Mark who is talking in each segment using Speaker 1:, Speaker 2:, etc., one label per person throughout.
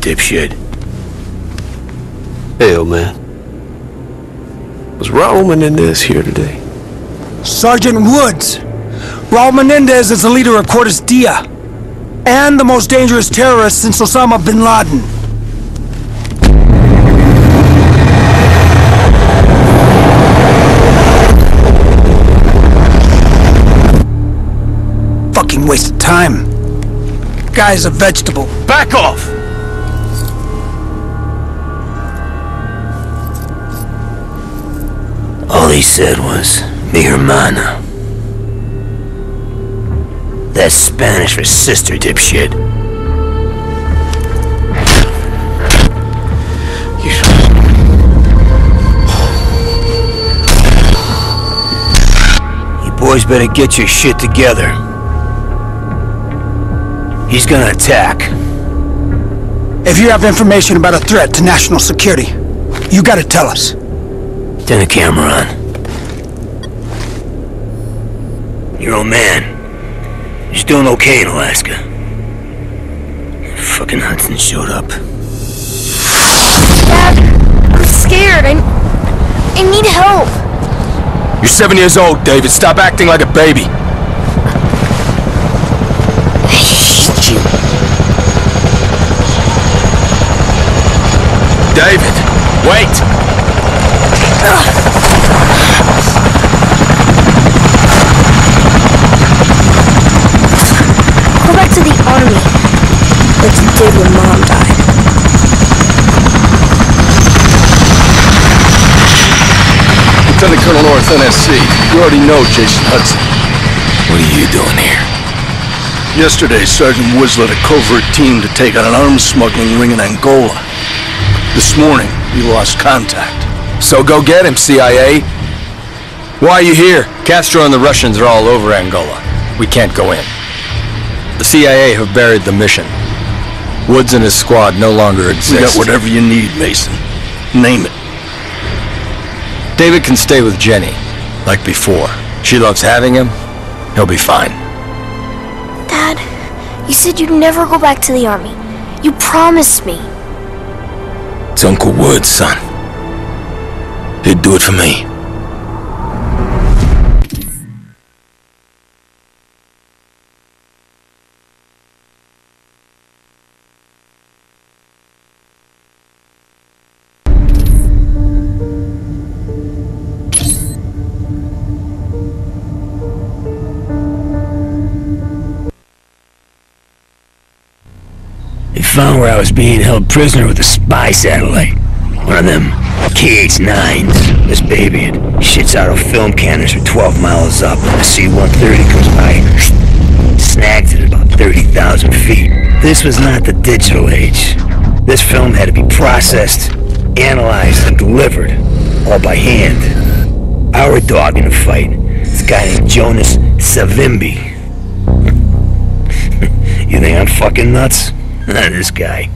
Speaker 1: dipshit.
Speaker 2: Hey, old man. Was Raul Menendez here today?
Speaker 3: Sergeant Woods. Raul Menendez is the leader of Cordis Die. And the most dangerous terrorist since Osama bin Laden. Fucking waste of time. Guy's a vegetable.
Speaker 4: Back off!
Speaker 1: All he said was, mi hermana. That's Spanish for sister, dipshit. You boys better get your shit together. He's gonna attack.
Speaker 3: If you have information about a threat to national security, you gotta tell us.
Speaker 1: Turn the camera on. Your old man. He's doing okay in Alaska. Fucking Hudson showed up.
Speaker 5: Dad, I'm scared. I, I need help.
Speaker 4: You're seven years old, David. Stop acting like a baby.
Speaker 5: I hate you.
Speaker 4: David, wait!
Speaker 5: Go back to the army. Like you did when Mom died.
Speaker 2: Lieutenant Colonel North, NSC. You already know Jason Hudson.
Speaker 1: What are you doing here?
Speaker 2: Yesterday, Sergeant Woods led a covert team to take out an arms smuggling ring in Angola. This morning, we lost contact.
Speaker 4: So go get him, CIA. Why are you here?
Speaker 6: Castro and the Russians are all over Angola. We can't go in. The CIA have buried the mission. Woods and his squad no longer exist.
Speaker 2: We got whatever you need, Mason. Name it.
Speaker 6: David can stay with Jenny, like before. She loves having him. He'll be fine.
Speaker 5: Dad, you said you'd never go back to the army. You promised me.
Speaker 1: It's Uncle Woods, son. He'd do it for me. They found where I was being held prisoner with a spy satellite. One of them KH-9s. This baby, it shits out of film cannons for 12 miles up. The C-130 comes by, snags it at about 30,000 feet. This was not the digital age. This film had to be processed, analyzed, and delivered, all by hand. Our dog in the fight, this guy named Jonas Savimbi. you think I'm fucking nuts? this guy.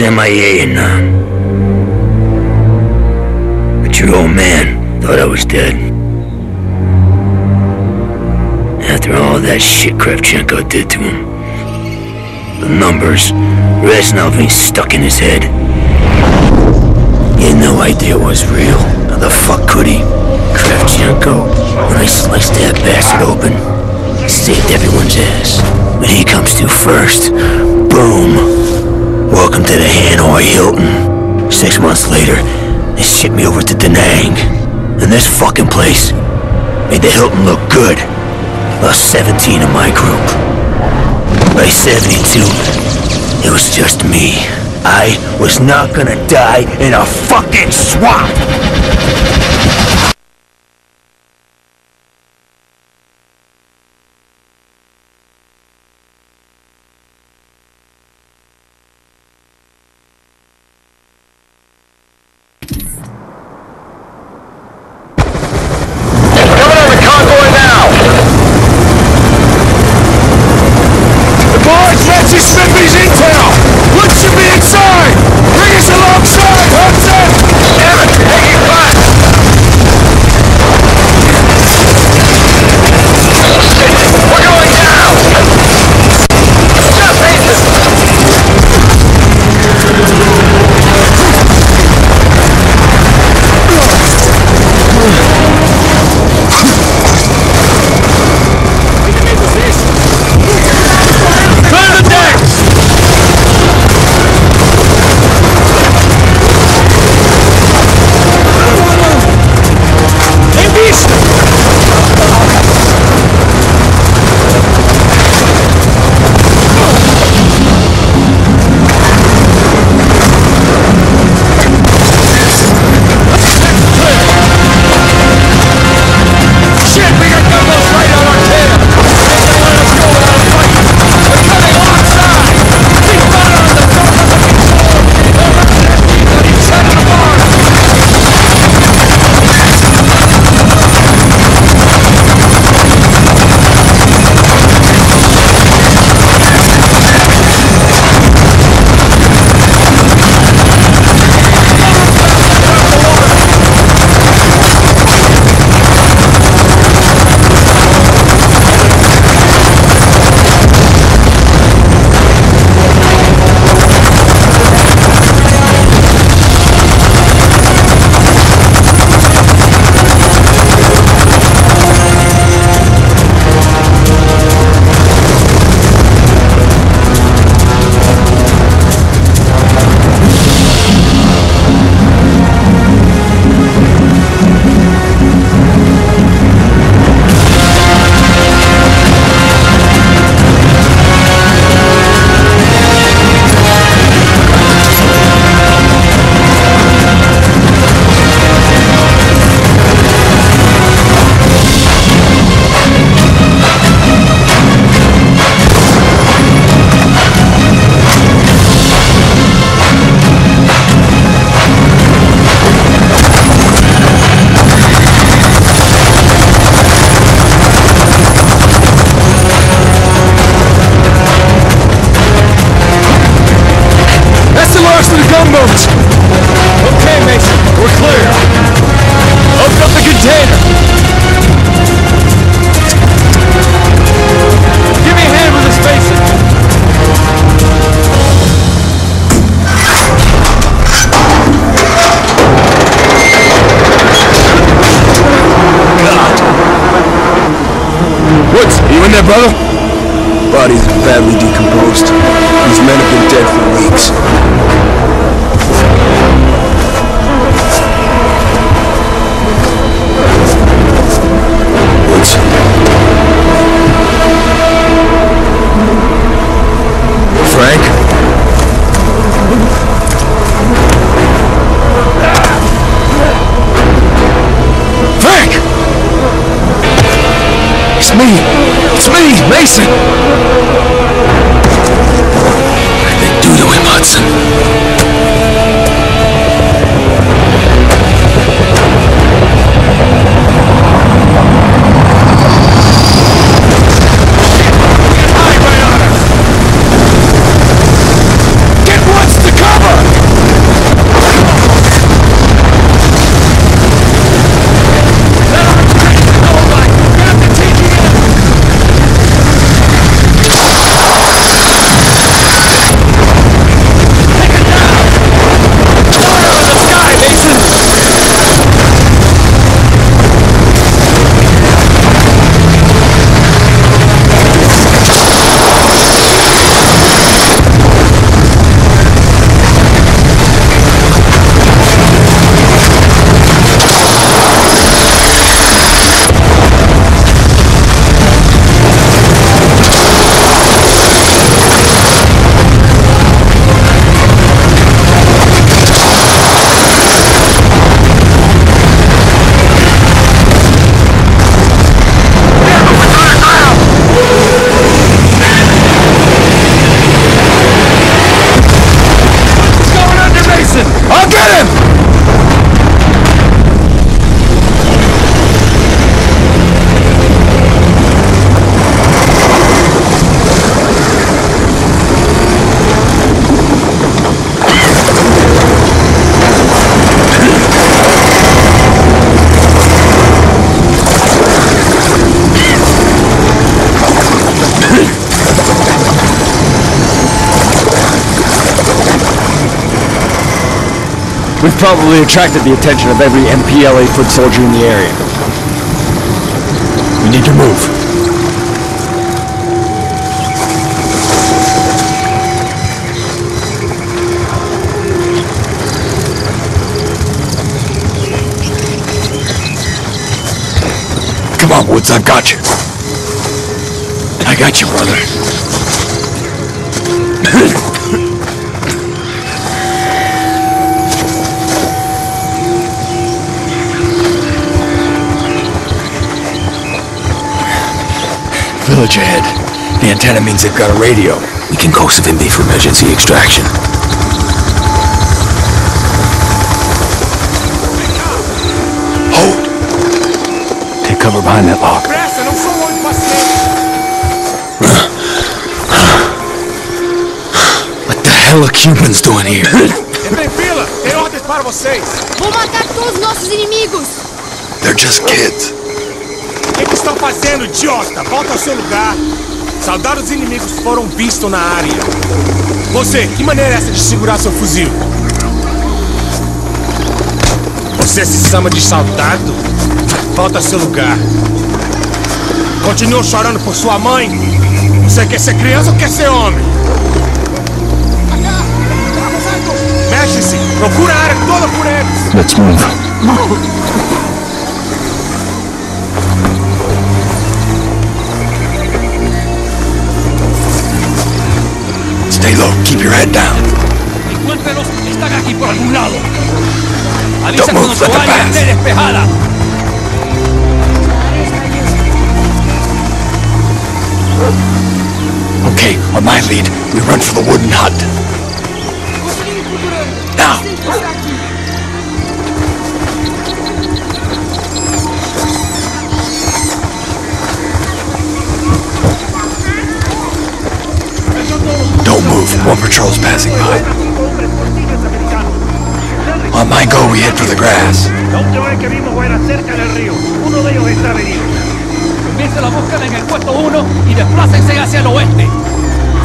Speaker 1: MIA. But your old man thought I was dead. After all that shit Kravchenko did to him. The numbers, Reznov ain't stuck in his head. He had no idea it was real. How the fuck could he? Kravchenko, when I sliced that bastard open, saved everyone's ass. But he comes to first. Boom. Welcome to the Hanoi Hilton. Six months later, they shipped me over to Da Nang. And this fucking place made the Hilton look good. Lost 17 of my group. By 72, it was just me. I was not gonna die in a fucking swamp!
Speaker 4: Brother? It's me! It's me, Mason! What did they do him, Hudson? We've probably attracted the attention of every MPLA foot soldier in the area. We need to move. Come on, Woods, I've got you. I got you, brother. Village ahead. The antenna means they've got a radio.
Speaker 7: We can call Savimbi for emergency extraction.
Speaker 4: Hold! Take cover behind that log.
Speaker 8: Pressa, não sou impaciente.
Speaker 4: What the hell are Cubans doing here?
Speaker 8: Entrem em fila, tem ordens para vocês.
Speaker 9: Vou matar todos os nossos!
Speaker 4: They're just kids.
Speaker 8: O que que estão fazendo, idiota? Volta ao seu lugar. Soldados inimigos foram vistos na área. Você, que maneira é essa de segurar seu fuzil? Você se chama de soldado? Volta ao seu lugar. Continua chorando por sua mãe? Você quer ser criança ou quer ser homem? Mexe-se! Procura a área toda por eles!
Speaker 4: Let's move. Stay low. Keep your head down. Okay, on my lead, we run for the wooden hut. Now! One patrol's passing by. On my go, we head for the grass.
Speaker 10: La última vez que vimos fuera cerca del río. Uno de ellos está herido.
Speaker 11: Comience la búsqueda en el puesto 1 y desplácense hacia el oeste.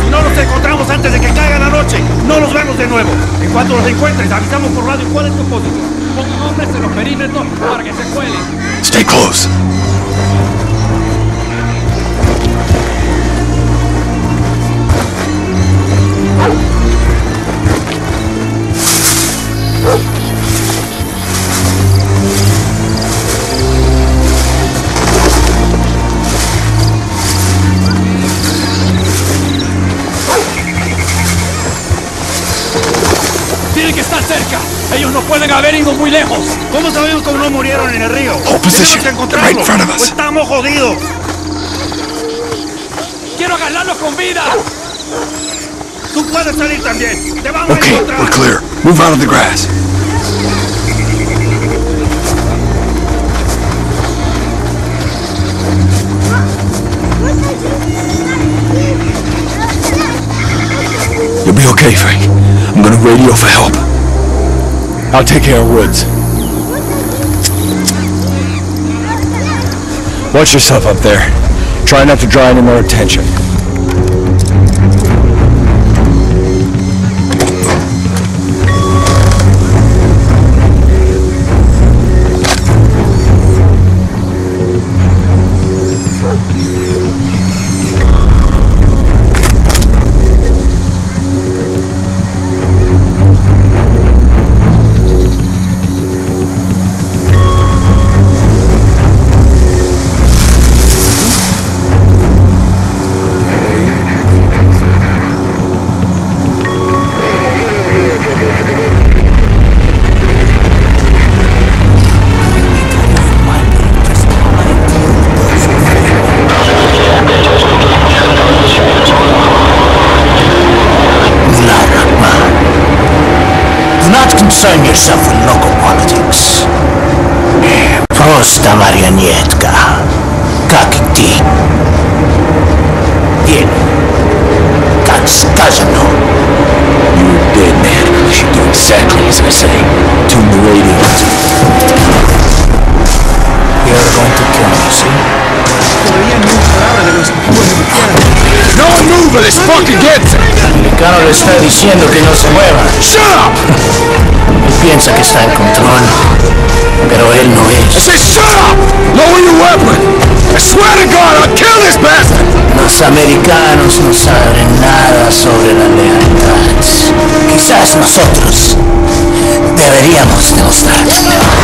Speaker 10: Si no los encontramos antes de que caiga la noche, no los vemos de nuevo. En cuanto los encuentres, avisamos por radio cuál es tu posición.
Speaker 11: Pongan hombres en los perímetros para que se cuelen. Lejos.
Speaker 10: ¿Cómo sabemos cómo no murieron en el río?
Speaker 4: Hold position.
Speaker 10: Tenemos que
Speaker 4: right
Speaker 10: encontrarlos.
Speaker 4: front of us.
Speaker 10: o estamos jodidos.
Speaker 11: Quiero agarrarlos con vida.
Speaker 10: Tú puedes salir también. Te vamos
Speaker 4: Okay,
Speaker 10: a encontrar.
Speaker 4: we're clear. Move out of the grass. You'll be okay, Frank. I'm gonna radio for help. I'll take care of Woods. Watch yourself up there. Try not to draw any more attention.
Speaker 7: concern yourself with local politics. Просто марионетка. Как и ты. Или, как сказано. You're a dead man. You should do exactly as I say. Tune the radios. going to kill me, see?
Speaker 4: No move or fucking!
Speaker 7: El caro le está diciendo que no se mueva.
Speaker 4: Shut up!
Speaker 11: Él piensa que está en control, pero él no es.
Speaker 4: I shut up! Lower your weapon! I swear to God, I'll kill this bastard!
Speaker 11: Los americanos no saben nada sobre la lealtad. Quizás nosotros deberíamos demostrar.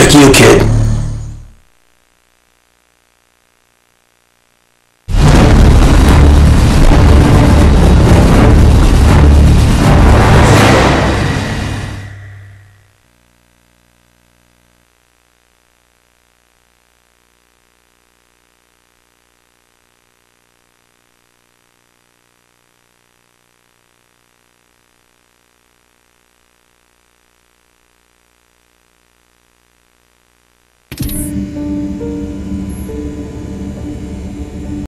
Speaker 1: Thank you, kid.